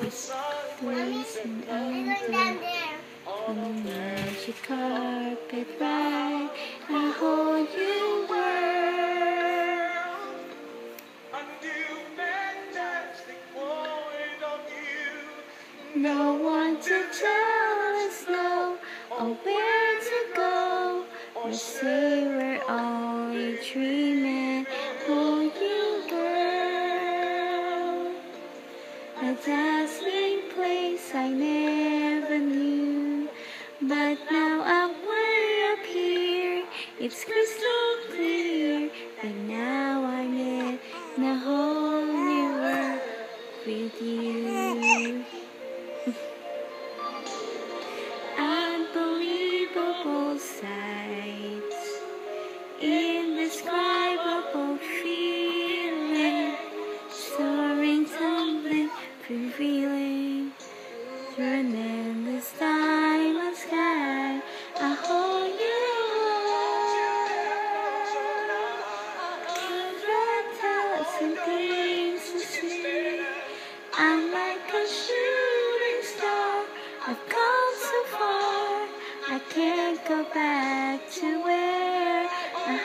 place and On the magic carpet ride I hold you new A new, fantastic void of you, no one to tell. It's crystal clear that now I'm in a whole new world with you.